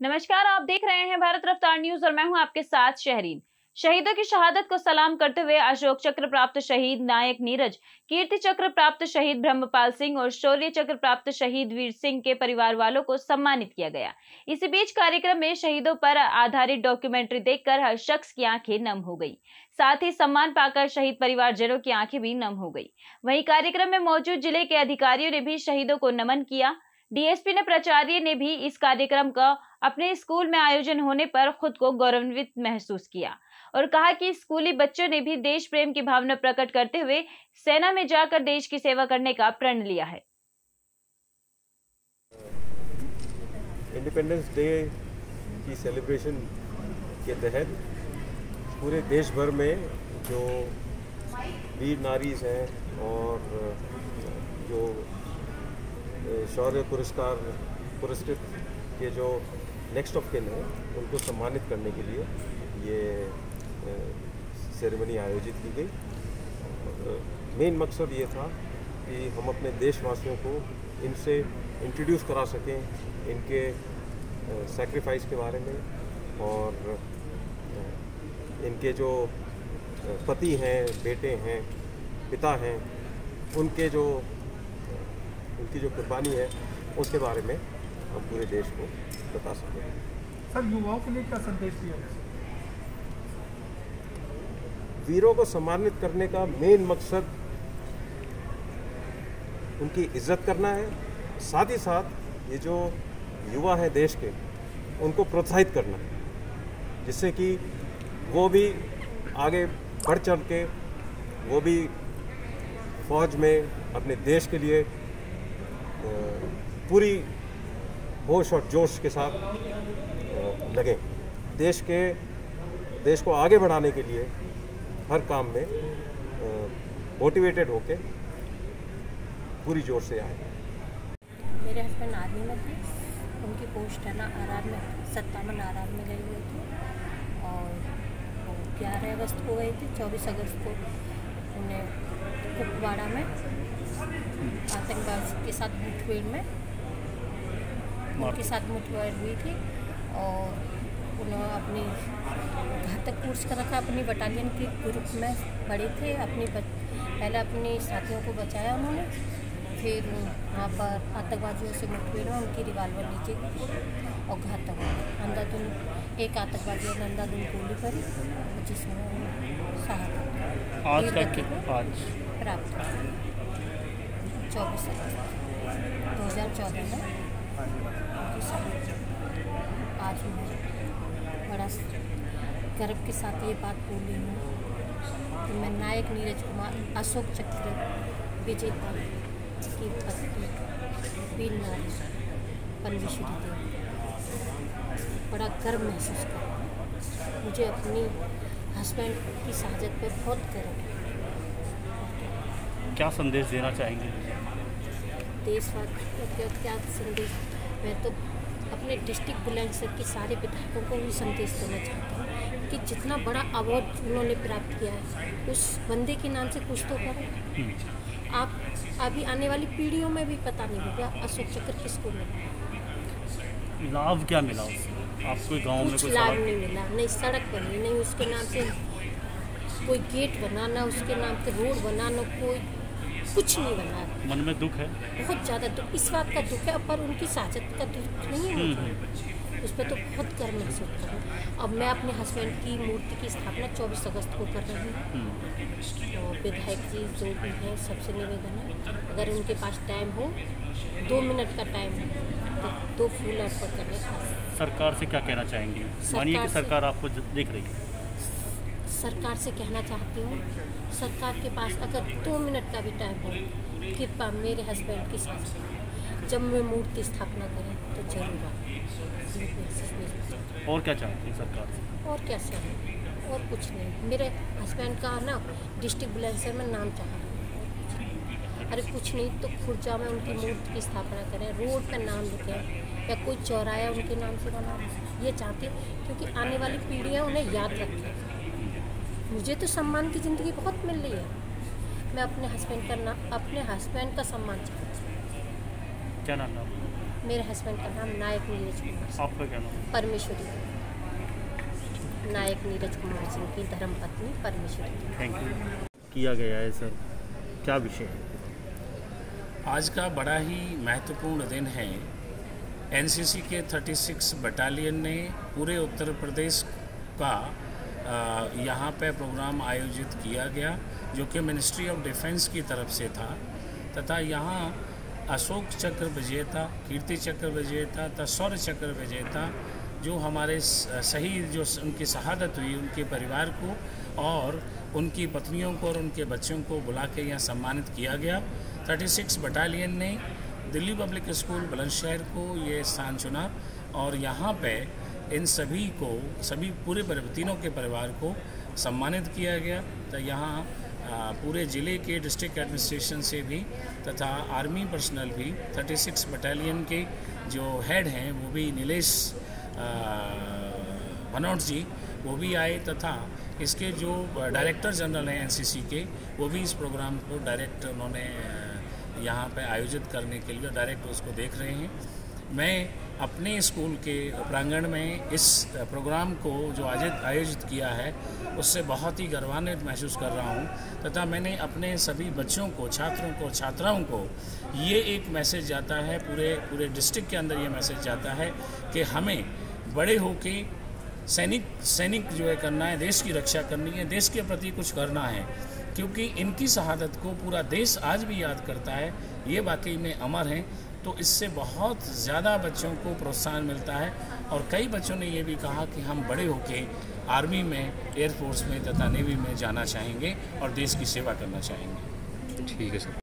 नमस्कार, आप देख रहे हैं भारत रफ्तार न्यूज़ और मैं हूँ आपके साथ शहरीन। शहीदों की शहादत को सलाम करते हुए अशोक चक्र प्राप्त शहीद नायक नीरज, कीर्ति चक्र प्राप्त शहीद ब्रह्मपाल सिंह और शौर्य चक्र प्राप्त शहीद वीर सिंह के परिवार वालों को सम्मानित किया गया। इसी बीच कार्यक्रम में शहीदों पर आधारित डॉक्यूमेंट्री देखकर हर शख्स की आँखें नम हो गई। साथ ही सम्मान पाकर शहीद परिवारजनों की आँखें भी नम हो गई। वहीं कार्यक्रम में मौजूद ज़िले के अधिकारियों ने भी शहीदों को नमन किया। डीएसपी ने प्राचार्य ने भी इस कार्यक्रम का अपने स्कूल में आयोजन होने पर खुद को गौरवान्वित महसूस किया और कहा कि स्कूली बच्चों ने भी देश प्रेम की भावना प्रकट करते हुए सेना में जाकर देश की सेवा करने का प्रण लिया है। इंडिपेंडेंस डे की सेलिब्रेशन के तहत पूरे देश भर में जो वीर नारीज हैं और जो शौर्य पुरस्कार, पुरस्कृत के जो नेक्स्ट ऑफ़ किन है, उनको सम्मानित करने के लिए ये सेरेमनी आयोजित की गई। मेन मकसद ये था कि हम अपने देशवासियों को इनसे इंट्रोड्यूस करा सकें, इनके सेक्रीफाइस के बारे में और इनके जो पति हैं, बेटे हैं, पिता हैं, उनके जो उनकी जो कुर्बानी है उसके बारे में हम पूरे देश को बता सकें सर युवाओं के लिए क्या संदेश दिया वीरों को सम्मानित करने का मेन मकसद उनकी इज़्ज़त करना है। साथ ही साथ ये जो युवा हैं देश के उनको प्रोत्साहित करना है जिससे कि वो भी आगे बढ़ चढ़ के वो भी फौज में अपने देश के लिए पूरी होश और जोश के साथ लगे। देश के, देश को आगे बढ़ाने के लिए हर काम में मोटिवेटेड होके पूरी ज़ोर से आए। मेरे हस्बैंड आर्मी में थे। उनकी पोस्ट है ना, आर में। सत्तावन आर में गई हुई थी। और ग्यारह अगस्त को गई थी, चौबीस अगस्त को। उन्हें कुपवाड़ा में। आतंकवाद के साथ मुठभेड़ में। उनके साथ मुठभेड़ हुई थी और उन्होंने अपनी घातक कोर्स कर रखा अपनी बटालियन के ग्रुप में बड़े थे अपनी पहले अपने साथियों को बचाया उन्होंने फिर वहाँ पर आतंकवादियों से मुठभेड़ में उनकी रिवाल्वर नीचे और घातक अंधाधुन एक आतंकवादी ने अंधाधुन गोली करी जिसमें शहादत आज का प्राप्त चौबीस दो हज़ार चौदह में। आज मैं बड़ा गर्व के साथ ये बात बोली हूँ कि मैं नायक नीरज कुमार, अशोक चक्र, विजेता की पत्नी, वीर नारी, परमेश्वरी देव। बड़ा गर्व महसूस कर मुझे अपनी हस्बैंड की शहादत पर बहुत गर्व क्या संदेश देना चाहेंगे? देशवासियों को क्या संदेश। मैं तो अपने डिस्ट्रिक्ट बुलंदशहर के सारे विधायकों को भी संदेश देना चाहता हूँ कि जितना बड़ा अवार्ड उन्होंने प्राप्त किया है उस बंदे के नाम से कुछ तो करें। हम्म। आप अभी आने वाली पीढ़ियों में भी पता नहीं होगा अशोक चक्र किसको मिला। लाभ क्या मिला आपको गाँव में कुछ लाभ नहीं मिला नहीं सड़क बनी नहीं उसके नाम से कोई गेट बना ना उसके नाम से रोड बना ना कोई कुछ नहीं बना मन में दुख है? बहुत ज़्यादा दुख इस बात का दुख है पर उनकी साजत का दुख नहीं है। हम्म। उस पर तो बहुत गर्व महसूस कर रहा हूँ। अब मैं अपने हस्बैंड की मूर्ति की स्थापना 24 अगस्त को कर रही हूँ। हम्म। तो विधायक जी जो भी हैं सबसे निवेदन है अगर उनके पास टाइम हो दो मिनट का टाइम हो तो दो फूल अर्पण करने का सरकार से क्या कहना चाहेंगे? मानिए कि सरकार आपको देख रही है। सरकार से कहना चाहती हूँ सरकार के पास अगर दो मिनट का भी टाइम हो कृपा मेरे हस्बैंड के साथ जब मैं मूर्ति स्थापना करें तो ज़रूर और क्या चाहती हैं सरकार से? और क्या सर? और कुछ नहीं। मेरे हस्बैंड का ना डिस्ट्रिक्ट बुलंदशहर में नाम चाह रहा अरे कुछ नहीं तो खुर्जा में उनकी मूर्ति की स्थापना करें। रोड का नाम लिखें या कोई चौराया उनके नाम से बना। ये चाहते क्योंकि आने वाली पीढ़ियाँ उन्हें याद रखें। मुझे तो सम्मान की ज़िंदगी बहुत मिल रही है। मैं अपने हस्बैंड का नाम अपने हस्बैंड का सम्मान चाहती हूँ। क्या नाम मेरे हस्बैंड का नाम नायक नीरज कुमार सिंह। आपका क्या नाम? परमेश्वरी। नायक नीरज कुमार सिंह की धर्मपत्नी परमेश्वरी। थैंक यू किया गया है सर क्या विषय है? आज का बड़ा ही महत्वपूर्ण दिन है। एनसीसी के 36 बटालियन ने पूरे उत्तर प्रदेश का यहाँ पे प्रोग्राम आयोजित किया गया, जो कि मिनिस्ट्री ऑफ़ डिफेंस की तरफ़ से था, तथा यहाँ अशोक चक्र विजेता कीर्ति चक्र विजेता तथा शौर्य चक्र विजेता जो हमारे शहीद जो उनकी शहादत हुई, उनके परिवार को और उनकी पत्नियों को और उनके बच्चों को बुला के यहाँ सम्मानित किया गया। 36 बटालियन ने दिल्ली पब्लिक स्कूल बुलंदशहर को ये स्थान चुना और यहाँ पे इन सभी को, सभी पूरे तीनों के परिवार को सम्मानित किया गया तो यहाँ पूरे ज़िले के डिस्ट्रिक्ट एडमिनिस्ट्रेशन से भी तथा आर्मी पर्सनल भी 36 बटालियन के जो हेड हैं, वो भी नीलेश भनौट जी, वो भी आए तथा इसके जो डायरेक्टर जनरल हैं एनसीसी के, वो भी इस प्रोग्राम को डायरेक्ट उन्होंने यहाँ पे आयोजित करने के लिए डायरेक्ट उसको देख रहे हैं। मैं अपने स्कूल के प्रांगण में इस प्रोग्राम को जो आयोजित किया है, उससे बहुत ही गर्वान्वित महसूस कर रहा हूँ। तथा मैंने अपने सभी बच्चों को, छात्रों को, छात्राओं को ये एक मैसेज जाता है, पूरे पूरे डिस्ट्रिक्ट के अंदर ये मैसेज जाता है कि हमें बड़े होके सैनिक सैनिक जो है करना है, देश की रक्षा करनी है, देश के प्रति कुछ करना है। क्योंकि इनकी शहादत को पूरा देश आज भी याद करता है, ये वाकई में अमर हैं। तो इससे बहुत ज़्यादा बच्चों को प्रोत्साहन मिलता है और कई बच्चों ने ये भी कहा कि हम बड़े होके आर्मी में एयरफोर्स में तथा नेवी में जाना चाहेंगे और देश की सेवा करना चाहेंगे। ठीक है सर।